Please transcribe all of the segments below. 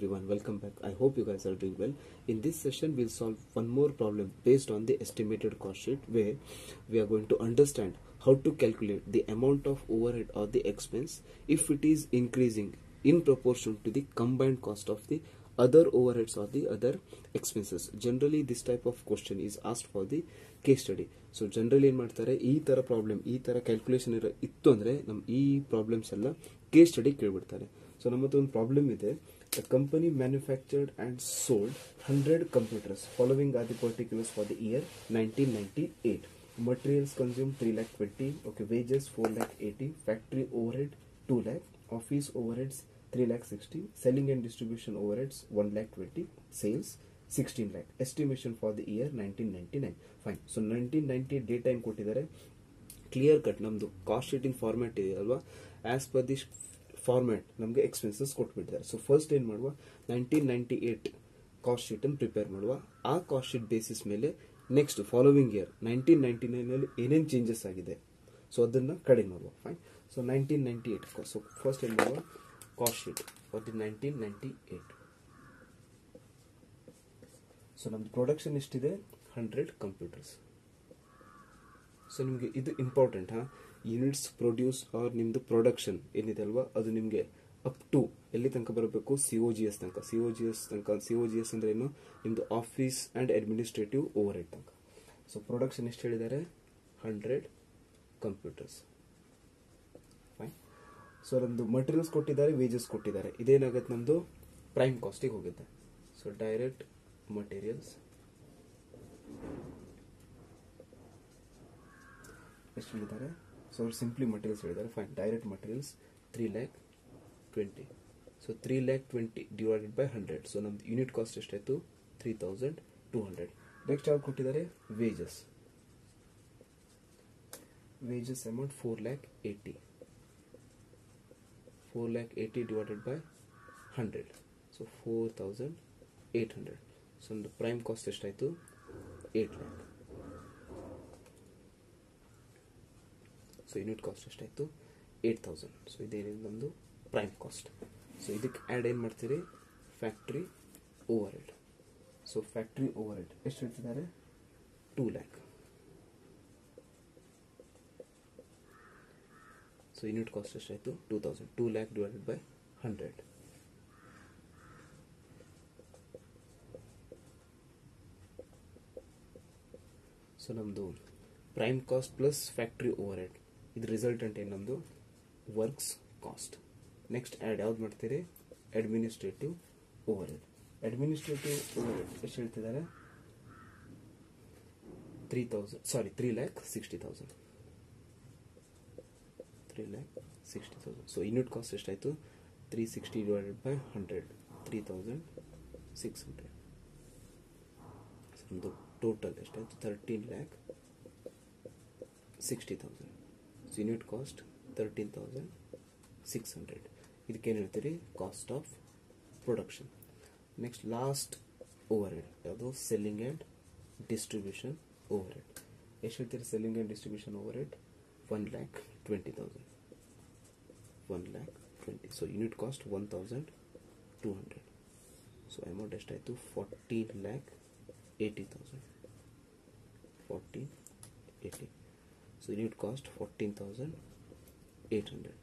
everyone, welcome back. I hope you guys are doing well. In this session, we'll solve one more problem based on the estimated cost sheet where we are going to understand how to calculate the amount of overhead or the expense if it is increasing in proportion to the combined cost of the other overheads or the other expenses generally this type of question is asked for the case study so generally ಏನು ಮಾಡ್ತಾರೆ, ಈ ಥರ problem ಈ ಥರ calculation ಇರೋ, ಇತ್ತು ಅಂದರೆ ನಮ್ಮ ಈ ಪ್ರಾಬ್ಲಮ್ಸ್ ಎಲ್ಲ ಕೇಸ್ ಸ್ಟಡಿ ಕೇಳಿಬಿಡ್ತಾರೆ. ಸೊ ನಮ್ಮ ಹತ್ರ ಒಂದು ಪ್ರಾಬ್ಲಮ್ ಇದೆ. The company manufactured and sold hundred computers following are the particulars for the year nineteen ninety eight materials consume three lakh twenty okay wages four lakh eighty factory overhead two lakh office overheads 3 lakh 60 selling and distribution overheads 1 lakh 20 sales sixteen lakh estimation for the year nineteen ninety nine fine so nineteen ninety day time ಕೊಟ್ಟಿದ್ದಾರೆ. Clear cut ನಮ್ಮದು cost sheeting format ಇದೆ ಅಲ್ವಾ? As per this format ನಮಗೆ expenses ಕೊಟ್ಬಿಟ್ಟಿದ್ದಾರೆ. So first ಏನು ಮಾಡುವ? Nineteen ninety eight cost ಶೀಟನ್ನು prepare ಮಾಡುವ. ಆ ಕಾಸ್ಟ್ ಶೀಟ್ ಬೇಸಿಸ್ ಮೇಲೆ next following year nineteen ninety ನೈನಲ್ಲಿ ಏನೇನು ಚೇಂಜಸ್ ಆಗಿದೆ? ಸೊ ಅದನ್ನು ಕಡಿಮೆ ಮಾಡುವ. Fine so nineteen ninety eight so first ಏನು ಮಾಡುವ? Cost sheet for the nineteen ninety eight so ನಮ್ದು ಪ್ರೊಡಕ್ಷನ್ ಎಷ್ಟಿದೆ? ಹಂಡ್ರೆಡ್ ಕಂಪ್ಯೂಟರ್ಸ್ ಸೊ ನಿಮಗೆ ಇದು ಇಂಪಾರ್ಟೆಂಟ್ ಹಾಂ? ಯೂನಿಟ್ಸ್ ಪ್ರೊಡ್ಯೂಸ್ ಆರ್ ನಿಮ್ಮದು ಪ್ರೊಡಕ್ಷನ್ ಏನಿದೆ ಅಲ್ವಾ? ಅದು ನಿಮಗೆ ಅಪ್ ಟು ಎಲ್ಲಿ ತನಕ ಬರಬೇಕು? ಸಿ ಒ ಜಿ ಎಸ್ ತನಕ. ಸಿ ಒ ಜಿ ಎಸ್ ತನಕ ಸಿ ಒ ಜಿ ಎಸ್ ಅಂದ್ರೆ ಏನು? ನಿಮ್ಮದು office and administrative overhead ತನಕ. ಸೊ ಪ್ರೊಡಕ್ಷನ್ ಎಷ್ಟು ಹೇಳಿದ್ದಾರೆ? ಹಂಡ್ರೆಡ್ ಕಂಪ್ಯೂಟರ್ಸ್ ಸೊ ನಮ್ಮದು ಮಟೀರಿಯಲ್ಸ್ ಕೊಟ್ಟಿದ್ದಾರೆ ವೇಜಸ್ ಕೊಟ್ಟಿದ್ದಾರೆ. ಇದೇನಾಗುತ್ತೆ ನಮ್ಮದು ಪ್ರೈಮ್ ಕಾಸ್ಟಿಗೆ ಹೋಗುತ್ತೆ. ಸೊ ಡೈರೆಕ್ಟ್ ಮಟೀರಿಯಲ್ಸ್ ಎಷ್ಟು ಹೇಳಿದ್ದಾರೆ. ಸೊ ಅವ್ರು ಸಿಂಪ್ಲಿ ಮಟೀರಿಯಲ್ಸ್ ಹೇಳಿದ್ದಾರೆ. Fine direct materials three lakh twenty so three lakh twenty divided by hundred so ನಮ್ದು ಯೂನಿಟ್ ಕಾಸ್ಟ್ ಎಷ್ಟಾಯಿತು? Three thousand two hundred next ಯಾವ್ದು ಕೊಟ್ಟಿದ್ದಾರೆ? Wages wages amount four lakh eighty four lakh eighty divided by hundred so four thousand eight hundred so ಒಂದು prime cost ಎಷ್ಟಾಯಿತು? Eight lakh so unit cost ಎಷ್ಟಾಯಿತು? Eight thousand so ಇದೇನಿದೆ ನಮ್ಮದು prime cost so ಇದಕ್ಕೆ add ಏನು ಮಾಡ್ತೀರಿ? Factory overhead so factory overhead ಎಷ್ಟು ಹೇಳ್ತಿದ್ದಾರೆ? Two lakh so unit cost ಎಷ್ಟಾಯಿತು two thousand two lakh divided by hundred so ನಮ್ಮದು prime cost plus factory overhead ಇದು ರಿಸಲ್ಟೆಂಟ್ ಏನು ನಮ್ಮದು ವರ್ಕ್ಸ್ ಕಾಸ್ಟ್ ನೆಕ್ಸ್ಟ್ ಆ್ಯಡ್ ಯಾವ್ದು ಮಾಡ್ತೀರಿ? Administrative overhead administrative overhead ಎಷ್ಟು ಹೇಳ್ತಿದ್ದಾರೆ? Three thousand sorry three lakh sixty thousand three lakh sixty thousand. So unit cost ಎಷ್ಟಾಯಿತು? Three sixty divided by hundred three thousand six hundred so ನಮ್ಮದು total ಎಷ್ಟಾಯಿತು? Thirteen lakh sixty thousand so unit cost thirteen thousand six hundred ಇದಕ್ಕೇನು ಹೇಳ್ತೀರಿ? Cost of production next last overhead ಯಾವುದು? Selling and distribution overhead ಎಷ್ಟು ಹೇಳ್ತೀರಿ? Selling and distribution overhead one lakh twenty thousand one lakh twenty so unit cost one thousand two hundred so amount ಎಷ್ಟಾಯಿತು fourteen lakh eighty thousand fourteen eighty so unit cost fourteen thousand eight hundred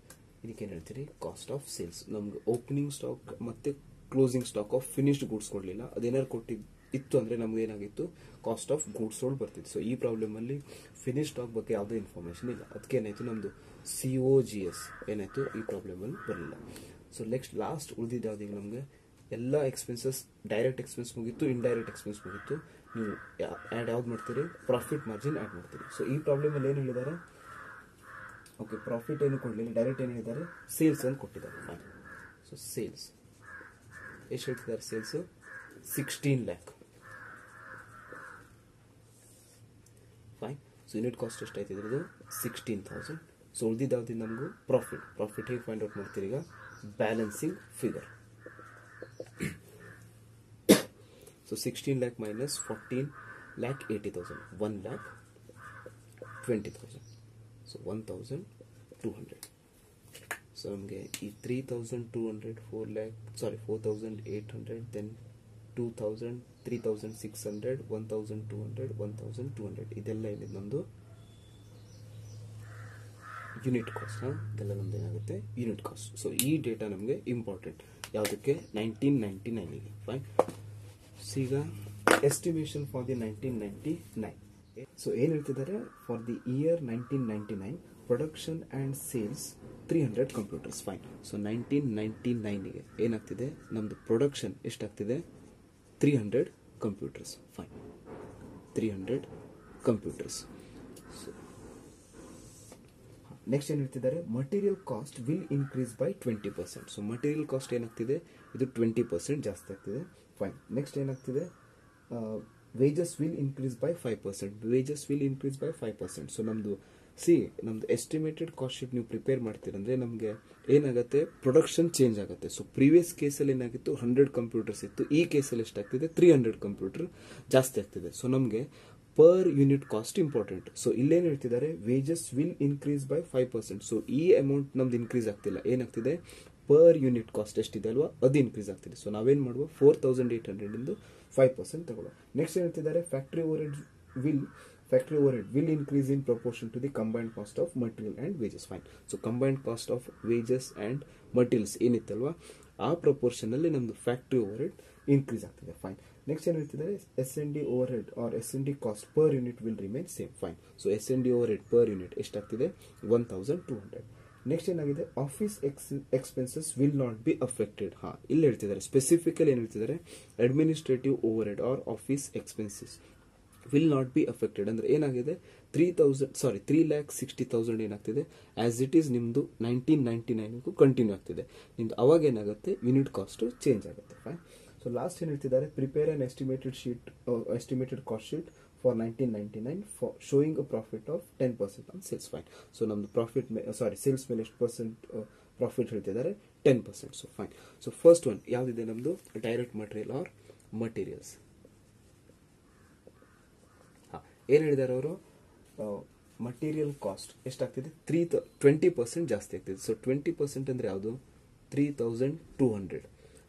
ಇದಕ್ಕೇನು ಹೇಳ್ತೀರಿ cost of sales ನಮ್ಗೆ opening stock ಮತ್ತು closing stock of finished goods ಕೊಡಲಿಲ್ಲ. ಅದೇನಾದ್ರು ಕೊಟ್ಟಿದ್ದು ಇತ್ತು ಅಂದರೆ ನಮ್ಗೆ ಏನಾಗಿತ್ತು? ಕಾಸ್ಟ್ ಆಫ್ ಗೂಡ್ಸ್ ಸೋಲ್ಡ್ ಬರ್ತಿತ್ತು. ಸೊ ಈ ಪ್ರಾಬ್ಲಮಲ್ಲಿ ಫಿನಿಶ್ ಸ್ಟಾಕ್ ಬಗ್ಗೆ ಯಾವುದೇ ಇನ್ಫಾರ್ಮೇಷನ್ ಇಲ್ಲ. ಅದಕ್ಕೆ ಏನಾಯಿತು? ನಮ್ಮದು ಸಿ ಒ ಜಿ ಎಸ್ ಏನಾಯಿತು? ಈ ಪ್ರಾಬ್ಲಮಲ್ಲಿ ಬರಲಿಲ್ಲ. ಸೊ ನೆಕ್ಸ್ಟ್ ಲಾಸ್ಟ್ ಉಳಿದಿದ್ದು ಈಗ ನಮಗೆ ಎಲ್ಲ ಎಕ್ಸ್ಪೆನ್ಸಸ್ ಡೈರೆಕ್ಟ್ ಎಕ್ಸ್ಪೆನ್ಸ್ ಮುಗೀತು ಇಂಡೈರೆಕ್ಟ್ ಎಕ್ಸ್ಪೆನ್ಸ್ ಮುಗೀತು. ನೀವು ಆ್ಯಡ್ ಯಾವ್ದು ಮಾಡ್ತೀರಿ? ಪ್ರಾಫಿಟ್ ಮಾರ್ಜಿನ್ ಆ್ಯಡ್ ಮಾಡ್ತೀರಿ. ಸೊ ಈ ಪ್ರಾಬ್ಲಮಲ್ಲಿ ಏನು ಹೇಳಿದ್ದಾರೆ ಓಕೆ ಪ್ರಾಫಿಟ್ ಏನು ಕೊಡಲಿಲ್ಲ. ಡೈರೆಕ್ಟ್ ಏನು ಹೇಳಿದ್ದಾರೆ ಸೇಲ್ಸ್ ಅಂತ ಕೊಟ್ಟಿದ್ದಾರೆ. ಸೊ ಸೇಲ್ಸ್ ಎಷ್ಟು ಹೇಳ್ತಿದ್ದಾರೆ sales sixteen lakh fine so unit cost ಎಷ್ಟಾಯ್ತು ಇದ್ರದ್ದು? ಸಿಕ್ಸ್ಟೀನ್ ತೌಸಂಡ್ ಸೊ ಉಳಿದಿದ್ದು ಯಾವ್ದು ನಮಗೂ ಪ್ರಾಫಿಟ್ ಪ್ರಾಫಿಟ್ ಹೇಗೆ ಫೈಂಡ್ ಔಟ್ ಮಾಡ್ತೀರಿ ಈಗ? Balancing figure so sixteen lakh minus fourteen lakh eighty thousand one lakh twenty thousand so one thousand two hundred so ನಮಗೆ ಈ three thousand two hundred four lakh sorry four thousand eight hundred then two thousand three thousand six hundred one thousand two hundred one thousand two hundred ಇದೆಲ್ಲ ಏನಿದೆ ನಮ್ಮದು unit cost ಇದೆಲ್ಲ ನಮ್ದು ಏನಾಗುತ್ತೆ? Unit cost so ಈ data ನಮಗೆ important ಯಾವುದಕ್ಕೆ? Nineteen ninety ನೈನಿಗೆ ಫೈನ್ ಈಗ estimation for the nineteen ninety nine so ಏನು ಹೇಳ್ತಿದ್ದಾರೆ? For the year nineteen ninety nine production and sales three hundred computers fine so nineteen ninety ನೈನಿಗೆ ಏನಾಗ್ತಿದೆ? ನಮ್ಮದು production ಎಷ್ಟಾಗ್ತಿದೆ? Three hundred computers fine three hundred computers next ಏನು ಹೇಳ್ತಿದ್ದಾರೆ? Material cost will increase by twenty percent so material cost ಏನಾಗ್ತಿದೆ? ಇದು twenty percent ಜಾಸ್ತಿ ಆಗ್ತಿದೆ. Fine next ಏನಾಗ್ತಿದೆ? Wages will increase by five percent wages will increase by five percent so ನಮ್ಮದು ಸಿ, ನಮ್ದು ಎಸ್ಟಿಮೇಟೆಡ್ ಕಾಸ್ಟ್ ಶೀಟ್ ನೀವು ಪ್ರಿಪೇರ್ ಮಾಡ್ತೀರಂದ್ರೆ ನಮಗೆ ಏನಾಗುತ್ತೆ? ಪ್ರೊಡಕ್ಷನ್ ಚೇಂಜ್ ಆಗುತ್ತೆ. ಸೊ ಪ್ರೀವಿಯಸ್ ಕೇಸಲ್ಲಿ ಏನಾಗಿತ್ತು? ಹಂಡ್ರೆಡ್ ಕಂಪ್ಯೂಟರ್ಸ್ ಇತ್ತು. ಈ ಕೇಸಲ್ಲಿ ಎಷ್ಟಾಗ್ತಿದೆ? ತ್ರೀ ಹಂಡ್ರೆಡ್ ಕಂಪ್ಯೂಟರ್ ಜಾಸ್ತಿ ಆಗ್ತಿದೆ. ಸೊ ನಮಗೆ per unit cost important so ಇಲ್ಲೇನು ಹೇಳ್ತಿದ್ದಾರೆ? Wages will increase by five percent so ಈ ಅಮೌಂಟ್ ನಮ್ದು ಇನ್ಕ್ರೀಸ್ ಆಗ್ತಿಲ್ಲ. ಏನಾಗ್ತಿದೆ? ಪರ್ ಯೂನಿಟ್ ಕಾಸ್ಟ್ ಎಷ್ಟಿದೆ ಅಲ್ವಾ? ಅದು ಇನ್ಕ್ರೀಸ್ ಆಗ್ತಿದೆ. ಸೊ ನಾವೇನು ಮಾಡುವ? Four thousand eight hundred into five percent ತಗೊಳ್ಳೋ ನೆಕ್ಸ್ಟ್ ಹೇಳ್ತಿದ್ದಾರೆ? Factory over will factory overhead will increase in proportion to the combined cost of material and wages fine so combined cost of wages and materials ಏನಿತ್ತಲ್ವಾ? ಆ ಪ್ರೊಪೋರ್ಷನಲ್ಲಿ ನಮ್ಮದು factory overhead increase ಆಗ್ತಿದೆ. Fine next ಏನು ಹೇಳ್ತಿದ್ದಾರೆ? S N D overhead or S N D cost per unit will remain same fine so S N D overhead per unit ಎಷ್ಟಾಗ್ತಿದೆ? One thousand two hundred next ಏನಾಗಿದೆ? Office ex expenses will not be affected ಹಾ, ಇಲ್ಲಿ ಹೇಳ್ತಿದ್ದಾರೆ. Specifically ಏನು ಹೇಳ್ತಿದ್ದಾರೆ? Administrative overhead or office expenses will not be affected ಅಂದ್ರೆ ಏನಾಗಿದೆ? Three thousand sorry three lakh sixty thousand ಏನಾಗ್ತಿದೆ? As it is ನಿಮ್ಮದು ನೈನ್ಟೀನ್ ನೈಂಟಿ ನೈನ್ಗೂ ಕಂಟಿನ್ಯೂ ಆಗ್ತಿದೆ. ನಿಮ್ದು ಅವಾಗ ಏನಾಗುತ್ತೆ? ಯೂನಿಟ್ ಕಾಸ್ಟ್ ಚೇಂಜ್ ಆಗುತ್ತೆ. ಫೈನ್ ಸೊ ಲಾಸ್ಟ್ ಏನು ಹೇಳ್ತಿದ್ದಾರೆ? Prepare an estimated sheet estimated cost sheet for nineteen ninety nine for showing a profit of ten percent on sales fine so ನಮ್ದು profit sorry sales ಮೇಲೆ ಎಷ್ಟು percent profit ಹೇಳ್ತಿದ್ದಾರೆ? Ten percent so fine so first one ಯಾವುದಿದೆ ನಮ್ಮದು direct material R materials ಹಾಂ ಏನು ಹೇಳಿದ್ದಾರೆ ಅವರು? ಮಟೀರಿಯಲ್ ಕಾಸ್ಟ್ ಎಷ್ಟಾಗ್ತಿದೆ? ತ್ರೀ ತ ಟ್ವೆಂಟಿ ಪರ್ಸೆಂಟ್ ಜಾಸ್ತಿ ಆಗ್ತಿದೆ. ಸೊ ಟ್ವೆಂಟಿ ಪರ್ಸೆಂಟ್ ಅಂದರೆ ಯಾವುದು? ತ್ರೀ ತೌಸಂಡ್ ಟೂ ಹಂಡ್ರೆಡ್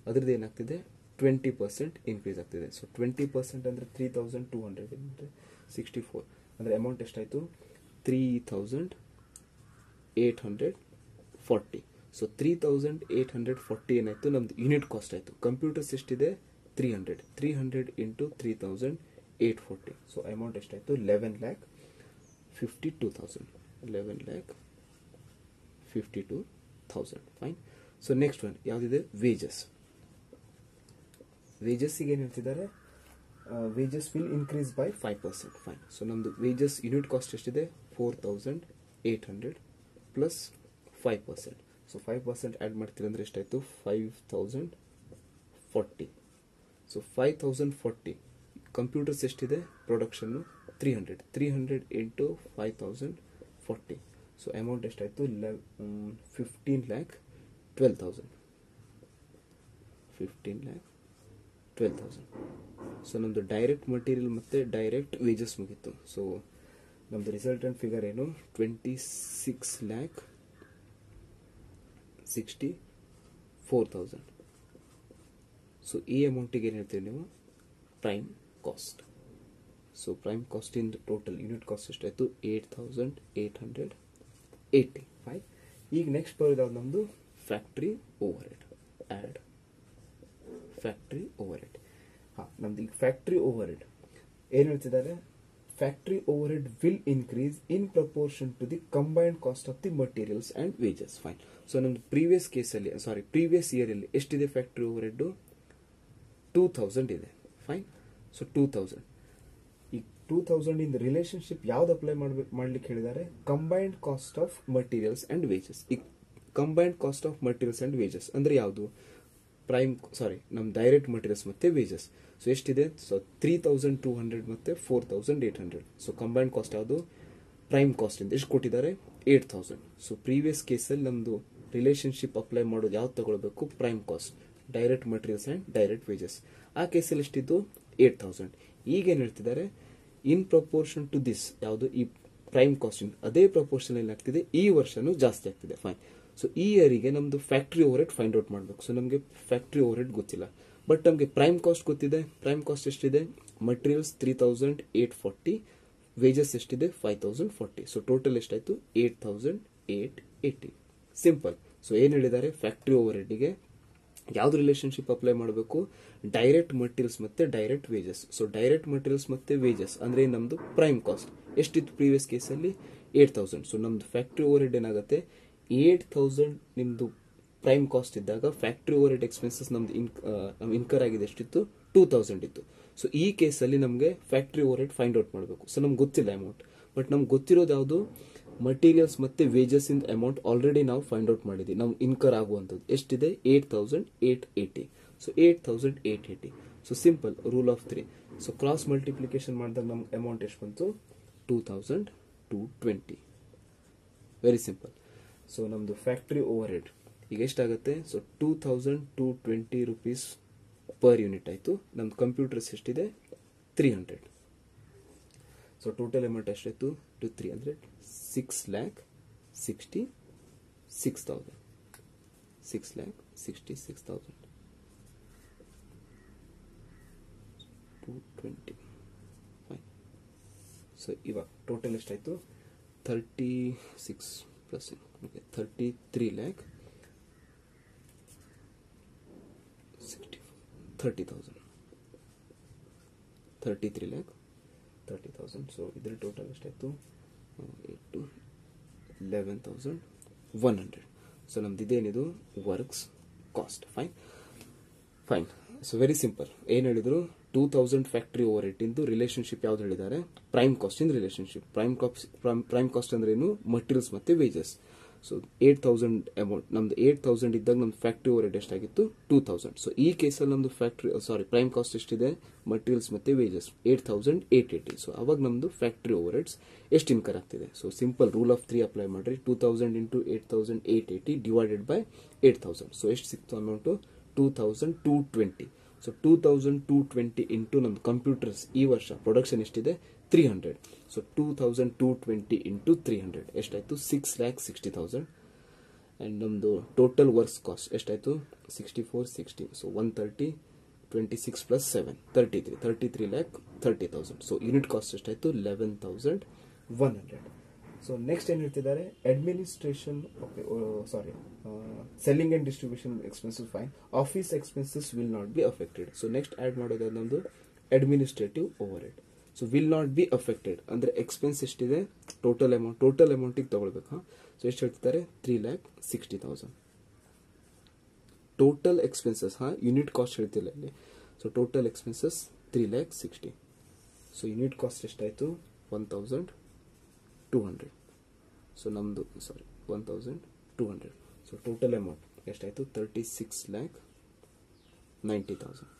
ಅದ್ರದ್ದು ಏನಾಗ್ತಿದೆ? ಟ್ವೆಂಟಿ ಪರ್ಸೆಂಟ್ ಇನ್ಕ್ರೀಸ್ ಆಗ್ತಿದೆ. ಸೊ ಟ್ವೆಂಟಿ ಪರ್ಸೆಂಟ್ ಅಂದರೆ ತ್ರೀ ತೌಸಂಡ್ ಟೂ ಹಂಡ್ರೆಡ್ ಅಂದರೆ ಸಿಕ್ಸ್ಟಿ ಫೋರ್ ಅಂದರೆ ಅಮೌಂಟ್ ಎಷ್ಟಾಯಿತು? Three thousand eight hundred forty so three thousand eight hundred forty ಏನಾಯಿತು? ನಮ್ದು ಯೂನಿಟ್ ಕಾಸ್ಟ್ ಆಯಿತು. ಕಂಪ್ಯೂಟರ್ಸ್ ಎಷ್ಟಿದೆ? Three hundred three hundred into three thousand eight forty so amount ಎಷ್ಟಾಯಿತು eleven lakh fifty two thousand eleven lakh fifty two thousand fine so next one ಯಾವುದಿದೆ? Wages ವೇಜಸ್ಸಿಗೆ ಏನು ಹೇಳ್ತಿದ್ದಾರೆ? Wages will increase by five percent fine so ನಮ್ಮದು wages unit cost ಎಷ್ಟಿದೆ? Four thousand eight hundred plus five percent so five percent add ಮಾಡ್ತೀರಿ ಅಂದರೆ ಎಷ್ಟಾಯಿತು? Five thousand forty so five thousand forty computers ಎಷ್ಟಿದೆ production three hundred three hundred into five thousand forty so amount ಎಷ್ಟಾಯಿತು ಲೆವ್ fifteen lakh twelve thousand fifteen lakh twelve thousand so ನಮ್ಮದು direct material ಮತ್ತು direct wages ಮುಗೀತು. So ನಮ್ಮದು resultant figure ಏನು? Twenty six lakh sixty four thousand so ಈ ಅಮೌಂಟಿಗೆ ಏನು ಹೇಳ್ತೀವಿ ನೀವು? ಪ್ರೈಮ್ ಕಾಸ್ಟ್ ಸೊ ಪ್ರೈಮ್ ಕಾಸ್ಟಿಂದ ಟೋಟಲ್ ಯೂನಿಟ್ ಕಾಸ್ಟ್ ಎಷ್ಟಾಯಿತು eight thousand eight hundred eighty five ಈಗ ನೆಕ್ಸ್ಟ್ ಬರೋದು ನಮ್ಮದು factory overhead add factory overhead ಹಾಂ, ನಮ್ದು ಈಗ ಫ್ಯಾಕ್ಟ್ರಿ ಓವರ್ ಹೆಡ್ ಏನು ಹೇಳ್ತಿದ್ದಾರೆ? Factory overhead will increase in proportion to the combined cost of the materials and wages fine so ನಮ್ದು previous ಕೇಸಲ್ಲಿ ಸಾರಿ ಪ್ರೀವಿಯಸ್ ಇಯರಲ್ಲಿ ಎಷ್ಟಿದೆ factory overhead two thousand ಇದೆ. ಫೈನ್ ಸೊ ಟೂ ತೌಸಂಡ್ ಈ two thousand in relationship ಯಾವ್ದು apply ಮಾಡ್ಬೇಕು ಮಾಡ್ಲಿಕ್ಕೆ ಹೇಳಿದ್ದಾರೆ? Combined cost of materials and wages ಈ combined cost of materials and wages ಅಂದರೆ ಯಾವುದು? ಪ್ರೈಮ್ ಸಾರಿ ನಮ್ಮ ಡೈರೆಕ್ಟ್ ಮಟೀರಿಯಲ್ಸ್ ಮತ್ತು ವೇಜಸ್ ಸೊ ಎಷ್ಟಿದೆ? So three thousand two hundred ಮತ್ತು four thousand eight hundred so combined cost ಯಾವುದು? ಪ್ರೈಮ್ ಕಾಸ್ಟಿಂದ ಎಷ್ಟು ಕೊಟ್ಟಿದ್ದಾರೆ? ಏಯ್ಟ್ ತೌಸಂಡ್ ಸೊ ಪ್ರೀವಿಯಸ್ ಕೇಸಲ್ಲಿ ನಮ್ಮದು ರಿಲೇಶನ್ಶಿಪ್ ಅಪ್ಲೈ ಮಾಡೋದು ಯಾವ್ದು ತಗೊಳ್ಬೇಕು? Prime cost direct materials and direct wages ಆ ಕೇಸಲ್ಲಿ ಎಷ್ಟಿದ್ದು? ಏಟ್ ತೌಸಂಡ್ ಈಗ ಏನು ಹೇಳ್ತಿದ್ದಾರೆ? ಇನ್ ಪ್ರಪೋರ್ಷನ್ ಟು ದಿಸ್ ಯಾವುದು? ಈ ಪ್ರೈಮ್ ಕಾಸ್ಟಿಂಗ್ ಅದೇ ಪ್ರಪೋರ್ಷನ್ ಏನಾಗ್ತಿದೆ ಈ ವರ್ಷನೂ ಜಾಸ್ತಿ ಆಗ್ತಿದೆ. ಫೈನ್ ಸೊ ಈ ಇಯರಿಗೆ ನಮ್ದು factory overhead find out ಮಾಡಬೇಕು. ಸೊ ನಮಗೆ ಫ್ಯಾಕ್ಟ್ರಿ ಓವರ್ ಹೆಡ್ ಗೊತ್ತಿಲ್ಲ. ಬಟ್ ನಮಗೆ ಪ್ರೈಮ್ ಕಾಸ್ಟ್ ಗೊತ್ತಿದೆ. ಪ್ರೈಮ್ ಕಾಸ್ಟ್ ಎಷ್ಟಿದೆ? Materials three thousand eight forty wages ಎಷ್ಟಿದೆ? Five thousand forty so total ಎಷ್ಟಾಯಿತು? Eight thousand eight eighty simple so ಏನು ಹೇಳಿದ್ದಾರೆ? ಫ್ಯಾಕ್ಟ್ರಿ ಓವರ್ ಹೆಡ್ಗೆ ಯಾವ್ದು ರಿಲೇಶನ್ಶಿಪ್ ಅಪ್ಲೈ ಮಾಡಬೇಕು? ಡೈರೆಕ್ಟ್ ಮಟೀರಿಯಲ್ಸ್ ಮತ್ತೆ direct wages so direct materials ಮತ್ತೆ ವೇಜಸ್ ಅಂದ್ರೆ ನಮ್ದು ಪ್ರೈಮ್ ಕಾಸ್ಟ್ ಎಷ್ಟಿತ್ತು ಪ್ರೀವಿಯಸ್ ಕೇಸಲ್ಲಿ ಏಟ್ ತೌಸಂಡ್ ಸೊ ನಮ್ದು ಫ್ಯಾಕ್ಟ್ರಿ ಓವರ್ ಹೆಡ್ ಏನಾಗುತ್ತೆ? ಏಟ್ ತೌಸಂಡ್ ನಿಮ್ದು ಪ್ರೈಮ್ ಕಾಸ್ಟ್ ಇದ್ದಾಗ ಫ್ಯಾಕ್ಟ್ರಿ ಓವರ್ ಹೆಡ್ ಎಕ್ಸ್ಪೆನ್ಸಸ್ ನಮ್ದು ನಮ್ ಇನ್ಕರ್ ಆಗಿದೆ ಎಷ್ಟಿತ್ತು? ಟೂ ತೌಸಂಡ್ ಇತ್ತು. ಸೊ ಈ ಕೇಸಲ್ಲಿ ನಮಗೆ factory overhead find out ಮಾಡಬೇಕು. ಸೊ ನಮ್ಗೆ ಗೊತ್ತಿಲ್ಲ ಅಮೌಂಟ್ ಬಟ್ ನಮ್ಗೆ ಗೊತ್ತಿರೋದು ಯಾವುದು? ಮಟೀರಿಯಲ್ಸ್ ಮತ್ತೆ ವೇಜಸ್ ಇನ್ ಅಮೌಂಟ್ ಆಲ್ರೆಡಿ ನಾವು ಫೈಂಡ್ ಔಟ್ ಮಾಡಿದ್ವಿ. ನಾವು ಇನ್ಕರ್ ಆಗುವಂಥದ್ದು ಎಷ್ಟಿದೆ? Eight thousand eight eighty so eight thousand eight eighty so simple rule of three so cross multiplication ಮಾಡಿದಾಗ ನಮ್ಗೆ ಅಮೌಂಟ್ ಎಷ್ಟು ಬಂತು? Two thousand two twenty very simple so ನಮ್ಮದು ಫ್ಯಾಕ್ಟ್ರಿ ಓವರ್ ಹೆಡ್ ಈಗ ಎಷ್ಟಾಗುತ್ತೆ? So two thousand two twenty rupees per unit ಆಯಿತು. ನಮ್ದು computers ಎಷ್ಟಿದೆ three hundred so total amount ಎಷ್ಟಾಯಿತು two three hundred six lakh sixty six thousand six lakh sixty six thousand two twenty fine so ಇವಾಗ total ಎಷ್ಟಾಯಿತು? Thirty six plus okay thirty three lakh sixty thirty thousand thirty three lakh thirty thousand so ಇದ್ರ total ಎಷ್ಟಾಯಿತು eight two eleven thousand one hundred so ನಮ್ದು ಇದೇನಿದು? Works cost fine fine so very simple ಏನು ಹೇಳಿದ್ರು? Two thousand factory over ಇಂದು relationship ಯಾವ್ದು ಹೇಳಿದ್ದಾರೆ? Prime cost in relationship prime cost prime cost ಅಂದ್ರೆ ಏನು? ಮಟೀರಿಯಲ್ಸ್ ಮತ್ತೆ wages so eight thousand amount ನಮ್ದು ಏಟ್ ತೌಸಂಡ್ ಇದ್ದಾಗ ನಮ್ದು ಫ್ಯಾಕ್ಟ್ರಿ ಓವರ್ ಎಷ್ಟಾಗಿತ್ತು? ಟೂ ತೌಸಂಡ್ ಸೊ ಈ ಕೇಸಲ್ಲಿ ನಮ್ದು ಫ್ಯಾಕ್ಟ್ರಿ ಸಾರಿ ಪ್ರೈಮ್ ಕಾಸ್ಟ್ ಎಷ್ಟಿದೆ? ಮಟೀರಿಯಲ್ಸ್ ಮತ್ತೆ wages eight thousand eight eighty so ಅವಾಗ ನಮ್ದು ಫ್ಯಾಕ್ಟ್ರಿ ಓವರ್ ಹೆಡ್ಸ್ ಎಷ್ಟು ಇನ್ಕರ್ ಆಗ್ತಿದೆ? So simple rule of three apply ಮಾಡ್ರಿ. Two thousand into eight thousand eight eighty divided by eight thousand so ಎಷ್ಟು ಸಿಕ್ತು amount two thousand two twenty so two thousand two twenty into ನಮ್ದು computers ಈ ವರ್ಷ production ಎಷ್ಟಿದೆ? Three hundred so two thousand two twenty into three hundred ಎಷ್ಟಾಯಿತು? Six lakh sixty thousand and ನಮ್ಮದು total works cost ಎಷ್ಟಾಯಿತು? Sixty four sixty so one thirty twenty six plus seven thirty three thirty three lakh thirty thousand so unit cost ಎಷ್ಟಾಯಿತು? Eleven thousand one hundred so next ಏನು ಹೇಳ್ತಿದ್ದಾರೆ? Administration okay sorry selling and distribution expenses fine office expenses will not be affected so next add ಮಾಡೋದು ನಮ್ಮದು administrative overhead so will not be affected ಅಂದರೆ expense ಎಷ್ಟಿದೆ? Total amount total ಅಮೌಂಟಿಗೆ ತೊಗೊಳ್ಬೇಕು so ಎಷ್ಟು ಹೇಳ್ತಿದ್ದಾರೆ? Three lakh sixty thousand total expenses ಹಾಂ? Unit cost ಹೇಳ್ತಿಲ್ಲ ಇಲ್ಲಿ. So total expenses three lakh sixty so unit cost ಎಷ್ಟಾಯಿತು? One thousand two hundred so ನಮ್ಮದು sorry one thousand two hundred so total amount ಎಷ್ಟಾಯಿತು? Thirty six lakh ninety thousand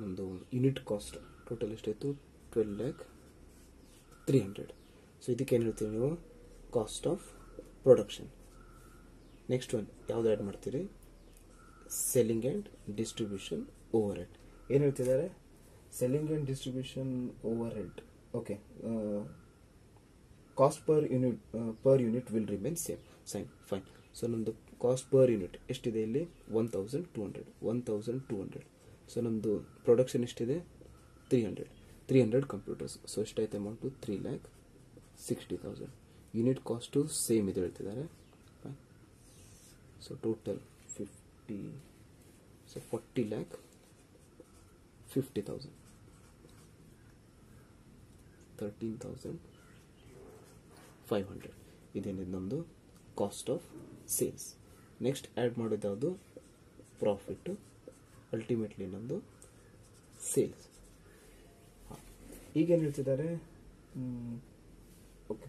ನಮ್ಮದು unit cost total ಎಷ್ಟಾಯಿತು twelve lakh three hundred so ಇದಕ್ಕೆ ಏನು ಹೇಳ್ತೀವಿ ನೀವು? Cost of production next one ಯಾವ್ದು add ಮಾಡ್ತೀರಿ? Selling and distribution overhead ಏನು ಹೇಳ್ತಿದ್ದಾರೆ? Selling and distribution overhead okay cost per unit per unit will remain same sign fine so ನಮ್ಮದು cost per unit ಎಷ್ಟಿದೆ ಇಲ್ಲಿ? One thousand two hundred one thousand two hundred so ನಮ್ಮದು production ಎಷ್ಟಿದೆ three hundred three hundred computers so ಎಷ್ಟಾಯ್ತು amount three lakh sixty thousand unit cost same ಇದು ಹೇಳ್ತಿದ್ದಾರೆ so total fifty so forty lakh fifty thousand thirteen thousand five hundred ಇದೇನಿದೆ ನಮ್ಮದು cost of sales next add ಮಾಡೋದು profit profit ultimately ನಮ್ಮದು sales ಈಗೇನು ಹೇಳ್ತಿದ್ದಾರೆ? Okay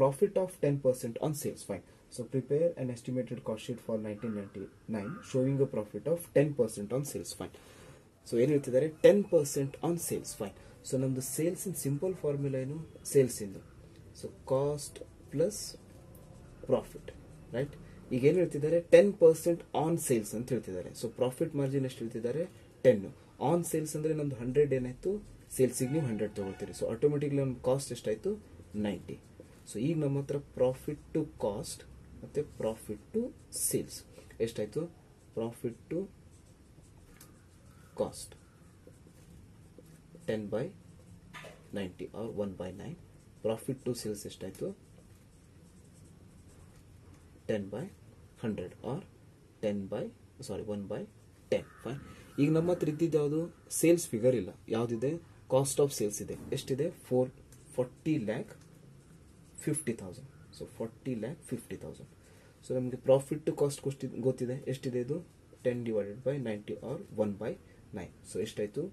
profit of ten percent on sales fine so prepare an estimated cost sheet for nineteen ninety nine showing a profit of ten percent on sales fine so ಏನು ಹೇಳ್ತಿದ್ದಾರೆ? Ten percent on sales fine so ನಮ್ಮದು sales in simple formula ಏನು? Sales ಇಂದು so cost plus profit right ಈಗ ಏನು ಹೇಳ್ತಿದ್ದಾರೆ? Ten percent on sales ಅಂತ ಹೇಳ್ತಿದ್ದಾರೆ. So profit margin ಎಷ್ಟು ಹೇಳ್ತಿದ್ದಾರೆ? ಟೆನ್ ಆನ್ ಸೇಲ್ಸ್ ಅಂದ್ರೆ ನಮ್ದು ಹಂಡ್ರೆಡ್ ಏನಾಯಿತು? ಸೇಲ್ಸಿಗೆ ನೀವು ಹಂಡ್ರೆಡ್ ತಗೊಳ್ತೀರಿ. ಸೊ ಆಟೋಮೆಟಿಕ್ಲಿ ನಮ್ಮ ಕಾಸ್ಟ್ ಎಷ್ಟಾಯಿತು? ನೈಂಟಿ ಸೊ ಈಗ ನಮ್ಮ ಹತ್ರ ಪ್ರಾಫಿಟ್ ಟು ಕಾಸ್ಟ್ ಮತ್ತು ಪ್ರಾಫಿಟ್ ಟು ಸೇಲ್ಸ್ ಎಷ್ಟಾಯಿತು? Profit to cost ten by ninety or one by nine profit to sales ಎಷ್ಟಾಯಿತು? Ten by hundred or ten by sorry one by ten fine ಈಗ ನಮ್ಮ ಹತ್ರ ಇದ್ದಿದ್ದು ಯಾವುದು? ಸೇಲ್ಸ್ ಫಿಗರ್ ಇಲ್ಲ. ಯಾವುದಿದೆ? ಕಾಸ್ಟ್ ಆಫ್ ಸೇಲ್ಸ್ ಇದೆ. ಎಷ್ಟಿದೆ? Four forty lakh fifty thousand so forty lakh fifty thousand so ನಮಗೆ ಪ್ರಾಫಿಟ್ ಟು ಕಾಸ್ಟ್ ಗೊತ್ತಿ ಗೊತ್ತಿದೆ. ಎಷ್ಟಿದೆ ಇದು? Ten divided by ninety or one by nine so ಎಷ್ಟಾಯಿತು?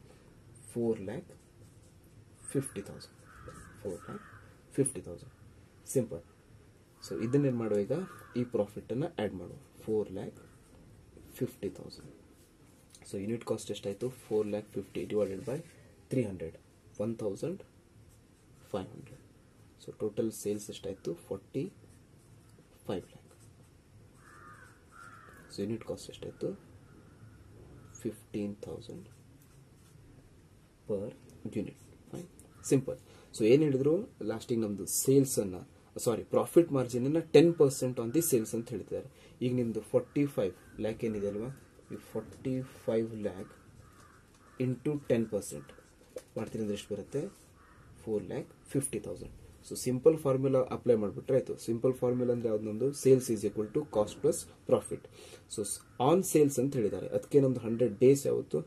Four lakh fifty thousand four lakh fifty thousand simple so ಇದನ್ನೇನು ಮಾಡುವ ಈಗ? ಈ ಪ್ರಾಫಿಟನ್ನು ಆ್ಯಡ್ ಮಾಡುವ. Four lakh fifty thousand so unit cost ಎಷ್ಟಾಯಿತು four lakh fifty divided by three hundred one thousand five hundred so total sales ಎಷ್ಟಾಯಿತು forty five lakh so unit cost ಎಷ್ಟಾಯಿತು fifteen thousand per unit fine simple so ಏನು ಹೇಳಿದ್ರು? ಲಾಸ್ಟಿಗೆ ನಮ್ಮದು ಸೇಲ್ಸನ್ನು sorry profit ಮಾರ್ಜಿನನ್ನು ten percent on the sales ಅಂತ ಹೇಳ್ತಿದ್ದಾರೆ ಈಗ ನಿಮ್ಮದು ಫೋರ್ಟಿ ಫೈವ್ ಲ್ಯಾಕ್ ಏನಿದೆ ಅಲ್ವಾ? Forty five lakh into ten percent ಮಾಡ್ತೀನಿ ಅಂದ್ರೆ ಎಷ್ಟು ಬರುತ್ತೆ? Four lakh fifty thousand so simple formula apply ಮಾಡಿಬಿಟ್ರೆ ಆಯಿತು. ಸಿಂಪಲ್ ಫಾರ್ಮುಲಾ ಅಂದರೆ ಯಾವ್ದು ನಮ್ಮದು sales is equal to cost plus profit so on sales ಅಂತ ಹೇಳಿದ್ದಾರೆ. ಅದಕ್ಕೆ ನಮ್ಮದು ಹಂಡ್ರೆಡ್ ಡೇಸ್ ಯಾವತ್ತು?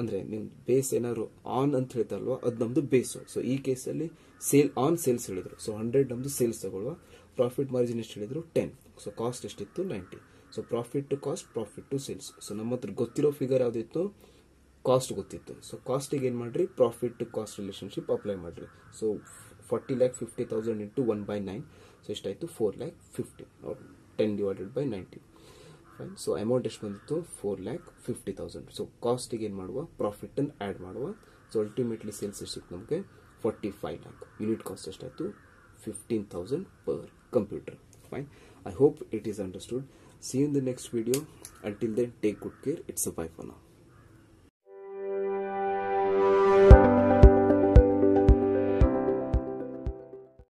ಅಂದರೆ ನಿಮ್ಮ ಬೇಸ್ ಏನಾದ್ರು ಆನ್ ಅಂತ ಹೇಳ್ತಾರಲ್ವ, ಅದು ನಮ್ಮದು ಬೇಸು ಸೊ ಈ ಕೇಸಲ್ಲಿ ಸೇಲ್ ಆನ್ ಸೇಲ್ಸ್ ಹೇಳಿದರು. ಸೊ ಹಂಡ್ರೆಡ್ ನಮ್ಮದು ಸೇಲ್ಸ್ ತಗೊಳ್ಳುವ. ಪ್ರಾಫಿಟ್ ಮಾರ್ಜಿನ್ ಎಷ್ಟು ಹೇಳಿದರು? ಟೆನ್ ಸೊ ಕಾಸ್ಟ್ ಎಷ್ಟಿತ್ತು? Ninety so profit to cost profit to sales so ನಮ್ಮ ಹತ್ರ ಗೊತ್ತಿರೋ ಫಿಗರ್ ಯಾವುದಿತ್ತು? ಕಾಸ್ಟ್ ಗೊತ್ತಿತ್ತು. ಸೊ ಕಾಸ್ಟಿಗೆ ಏನು ಮಾಡಿರಿ? Profit to cost relationship apply ಮಾಡಿರಿ. So forty lakh fifty thousand into one by nine so ಎಷ್ಟಾಯಿತು? Four lakh fifty ten divided by ninety fine so amount ಎಷ್ಟು ಬಂದಿತ್ತು? Four lakh fifty thousand so ಕಾಸ್ಟಿಗೆ ಏನು ಮಾಡುವ? ಪ್ರಾಫಿಟನ್ನು ಆ್ಯಡ್ ಮಾಡುವ. So ultimately sales ಎಷ್ಟಿತ್ತು ನಮಗೆ? Forty five lakh unit cost ಎಷ್ಟಾಯಿತು? Fifteen thousand per computer fine I hope it is understood See you in the next video. Until then, take good care. It's a bye for now.